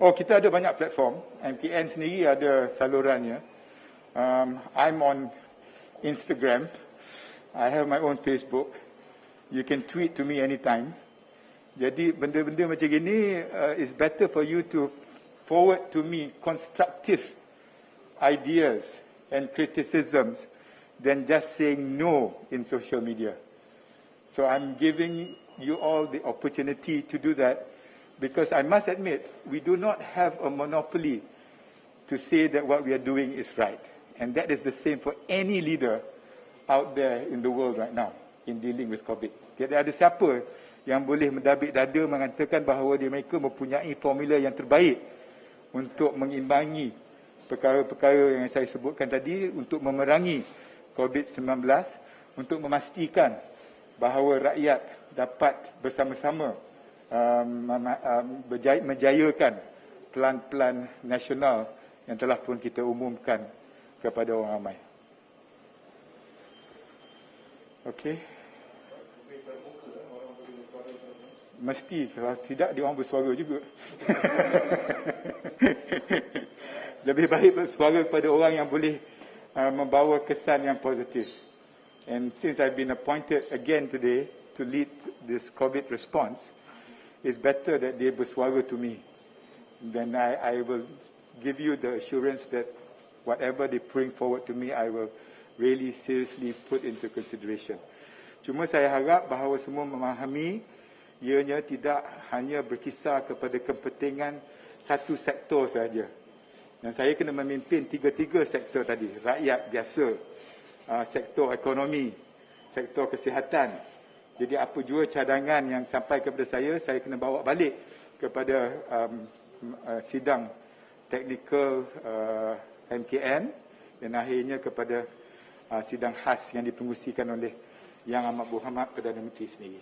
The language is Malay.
Oh, kita ada banyak platform. MKN sendiri ada salurannya. Um, I'm on Instagram. I have my own Facebook. You can tweet to me anytime. Jadi benda-benda macam gini uh, is better for you to forward to me constructive ideas and criticisms than just saying no in social media. So I'm giving you all the opportunity to do that because I must admit, we do not have a monopoly to say that what we are doing is right. And that is the same for any leader out there in the world right now in dealing with COVID. Tiada ada siapa yang boleh mendabik dada mengatakan bahawa dia mereka mempunyai formula yang terbaik untuk mengimbangi perkara-perkara yang saya sebutkan tadi untuk memerangi COVID-19 untuk memastikan bahawa rakyat dapat bersama-sama um, um, menjayakan pelan-pelan nasional yang telah pun kita umumkan kepada orang ramai. Okey. Mesti kalau tidak dia orang bersuara juga. Lebih baik bersuara kepada orang yang boleh uh, membawa kesan yang positif. And since I've been appointed again today to lead this COVID response, it's better that they bersuara to me. Then I, I will give you the assurance that whatever they bring forward to me, I will really seriously put into consideration. Cuma saya harap bahawa semua memahami ianya tidak hanya berkisar kepada kepentingan satu sektor saja. Dan saya kena memimpin tiga-tiga sektor tadi. Rakyat biasa, uh, sektor ekonomi, sektor kesihatan. Jadi apa jua cadangan yang sampai kepada saya, saya kena bawa balik kepada um, uh, sidang teknikal uh, MKN dan akhirnya kepada uh, sidang khas yang dipengusikan oleh Yang Amat Muhammad Perdana Menteri sendiri.